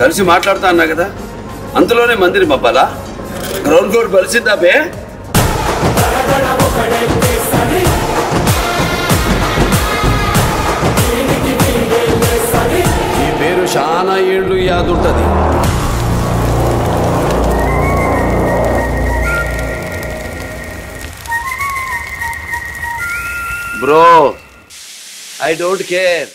కలిసి మాట్లాడుతా అన్నా కదా? అంతలోనే మందిని పంపాలా? గ్రౌండ్ ఫ్లోర్ బలిసిద్దా బే? ఈ పేరు చాలా ఏళ్ళు యాదుంటది. Bro I don't care.